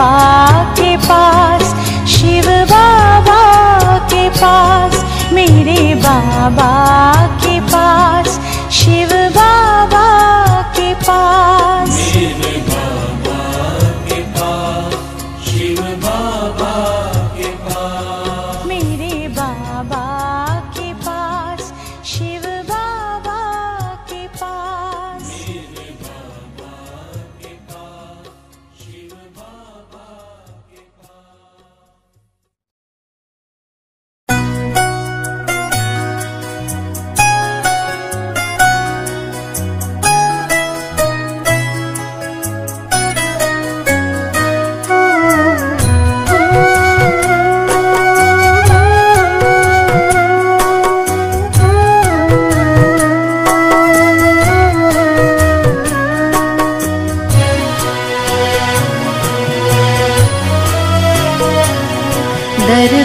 बाबा के पास, शिव बाबा के पास, मेरे बाबा के पास, शिव बाबा के पास।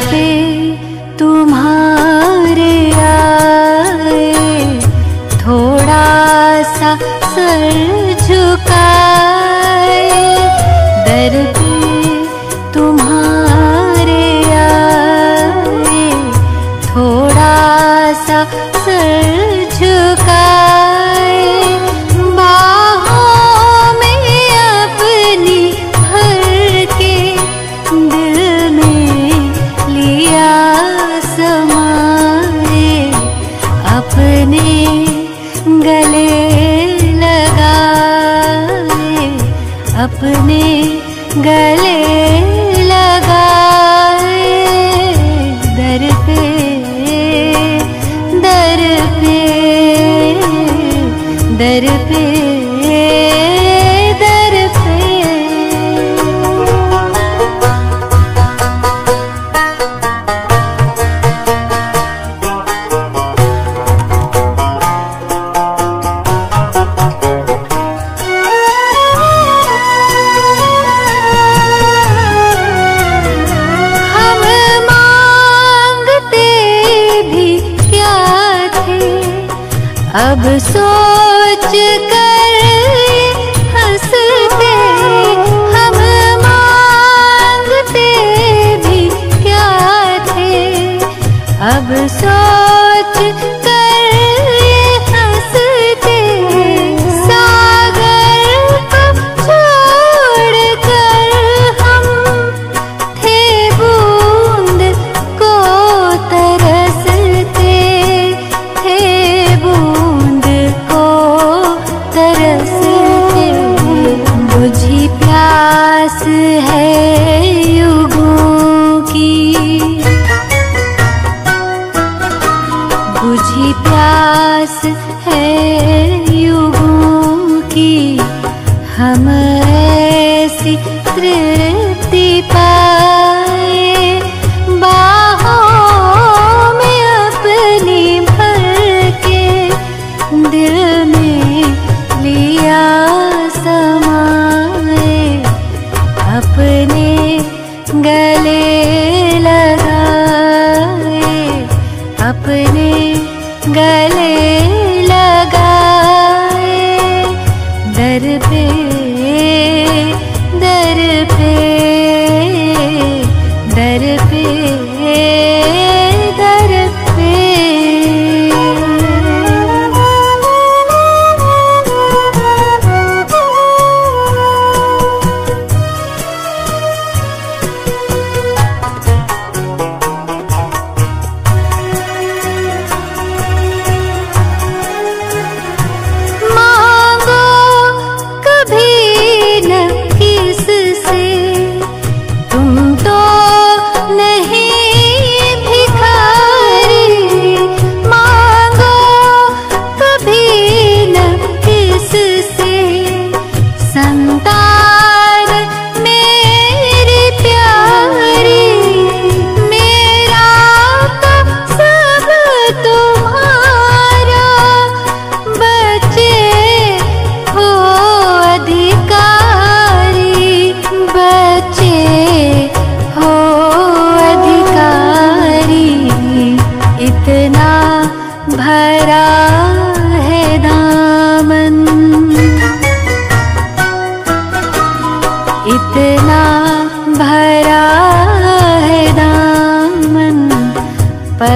hacer.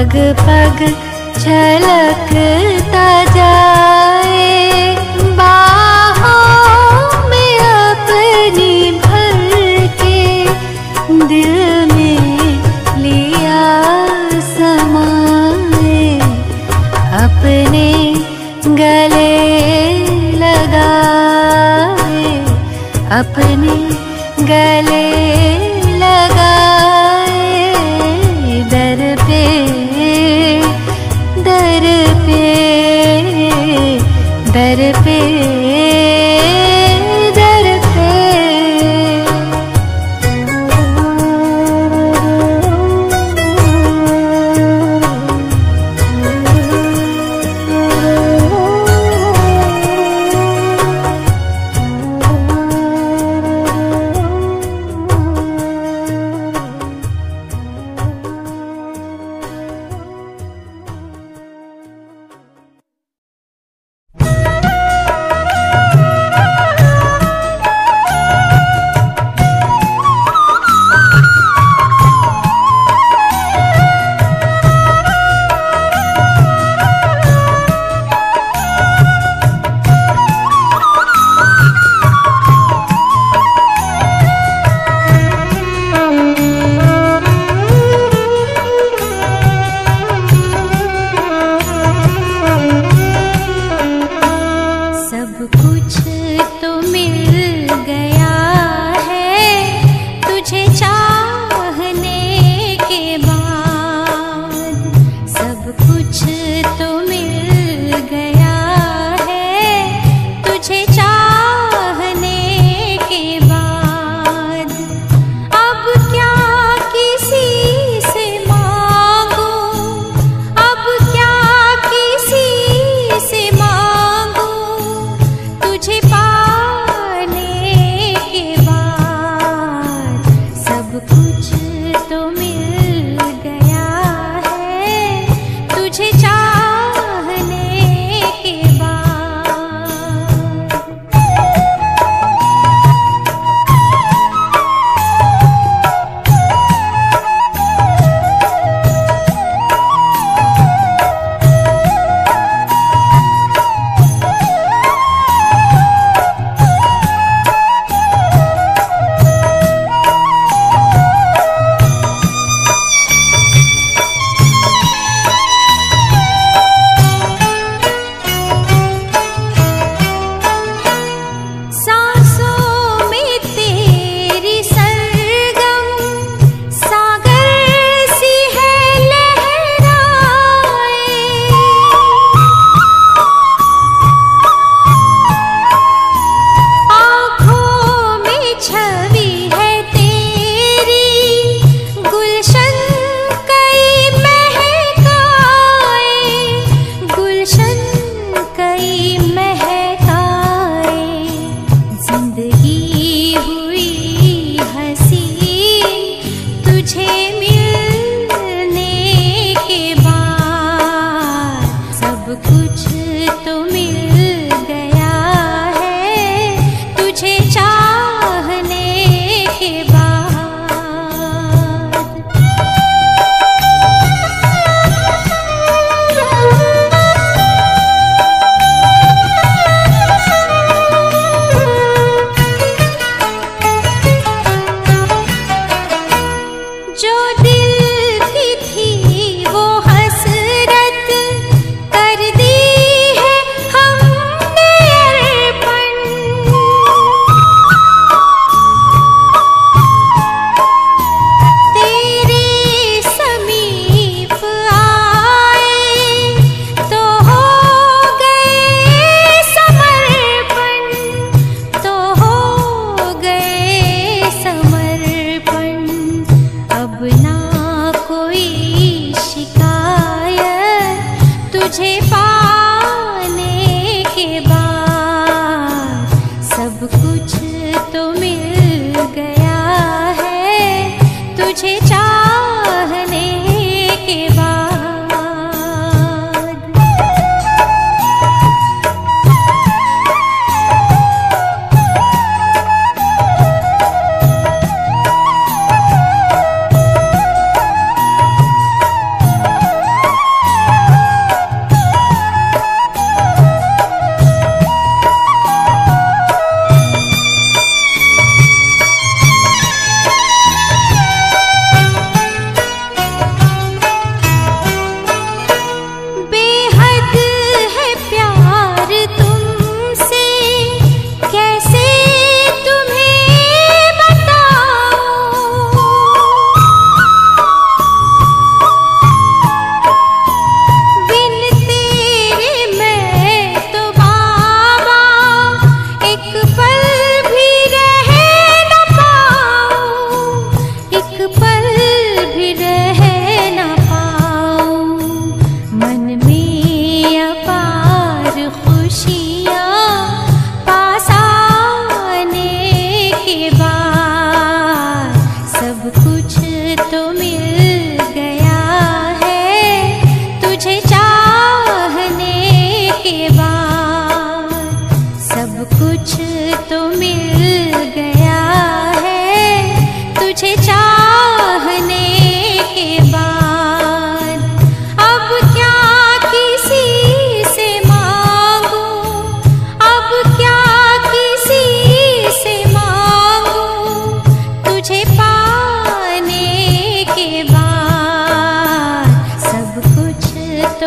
पग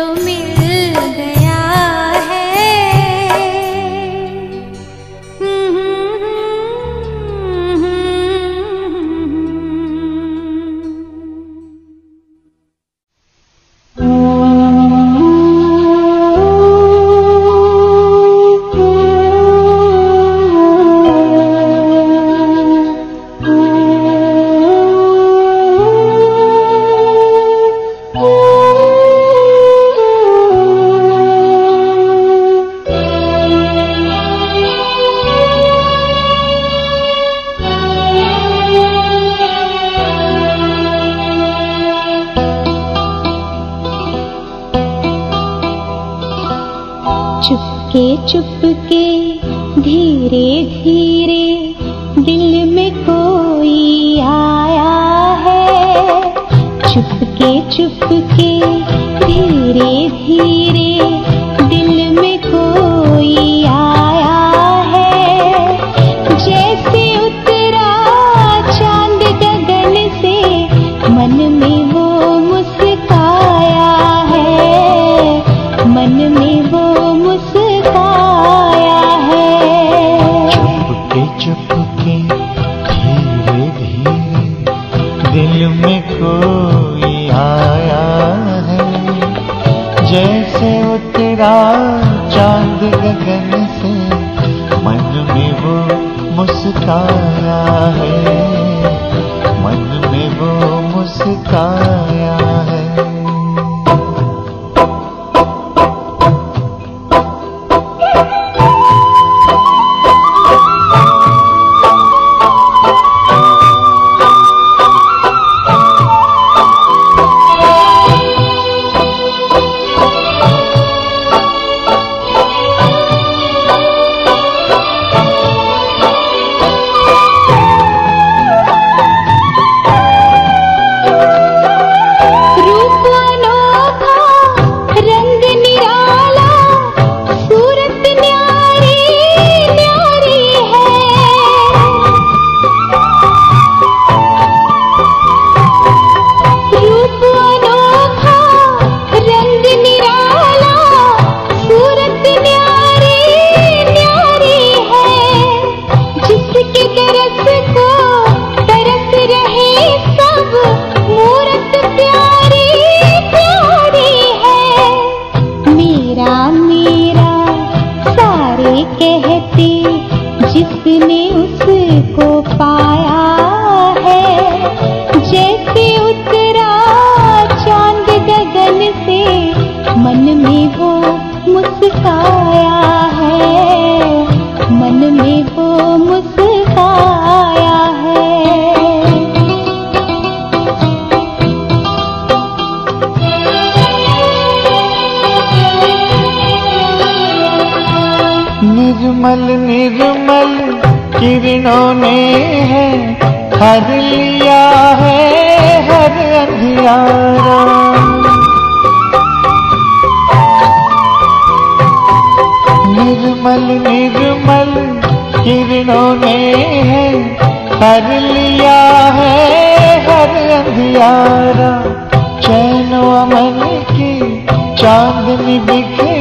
tell me चुपके धीरे धीरे मुस्काया है। मन में वो मुस्काया है। निर्मल निर्मल किरणों ने है हर लिया है, हर अंधियार। निर्मल निर्मल किरणों ने है हर लिया है हर अंधियारा। चैन अमन की चांदनी बिखे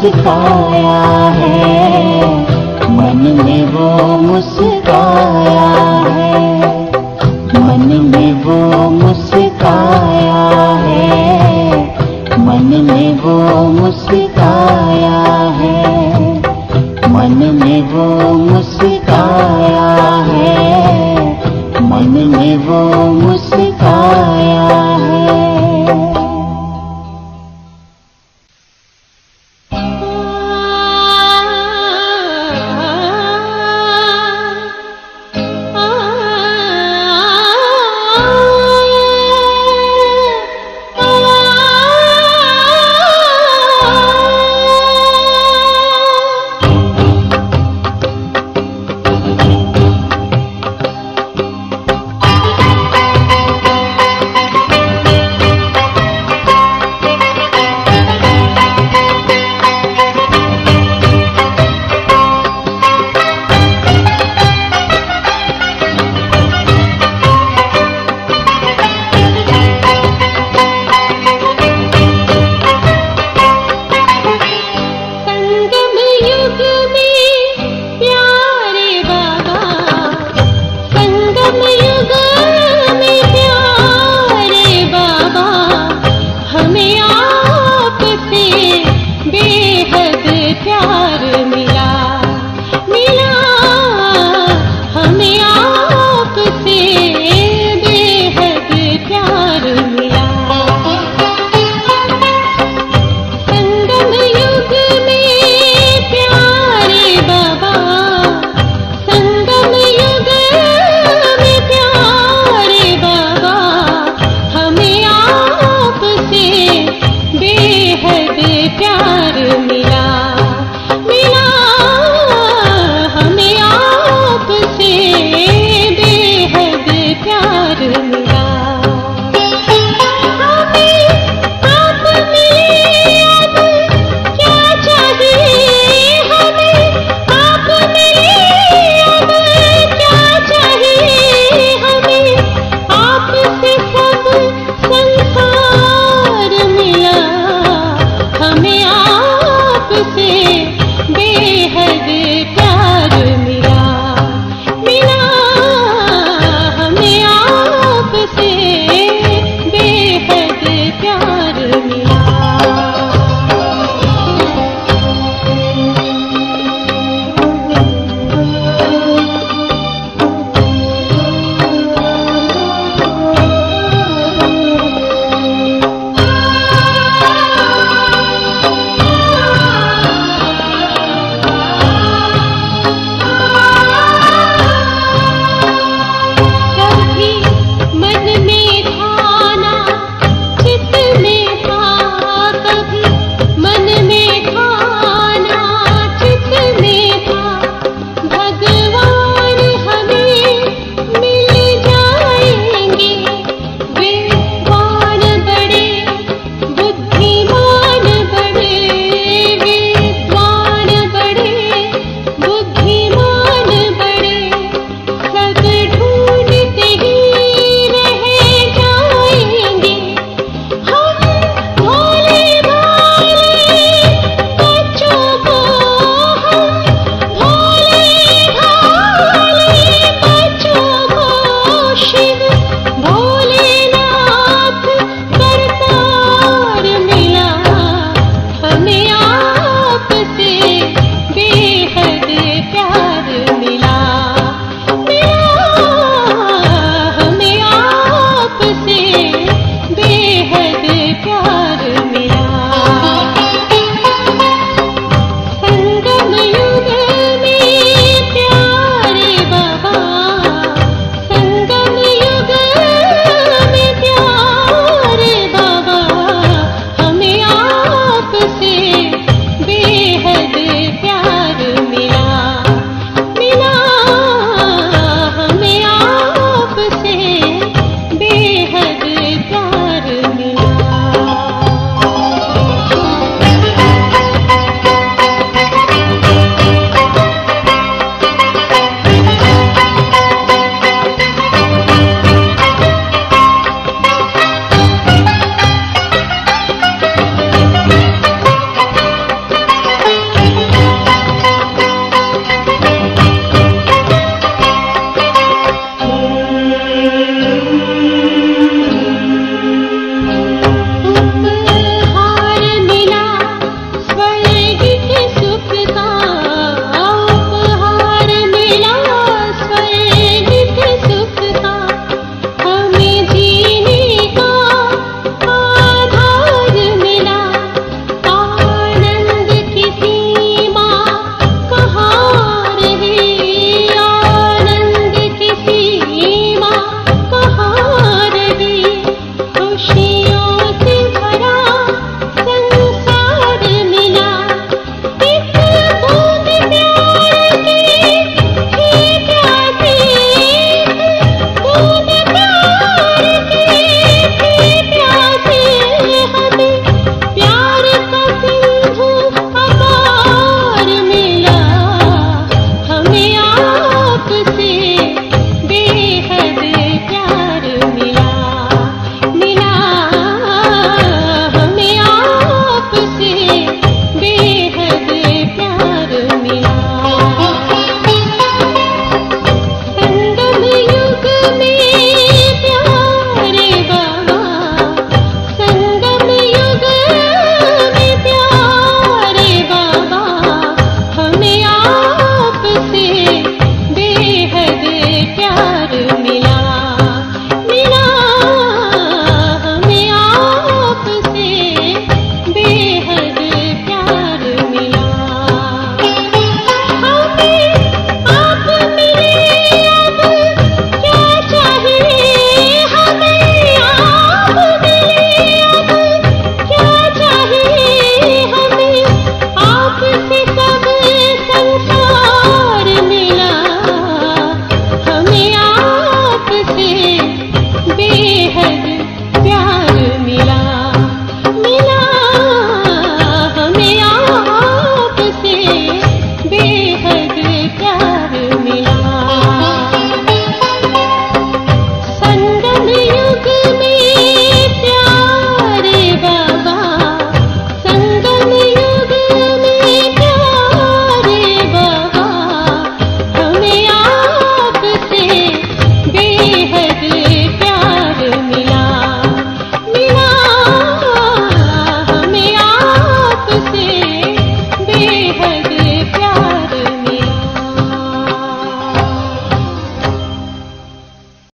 सिखाया है।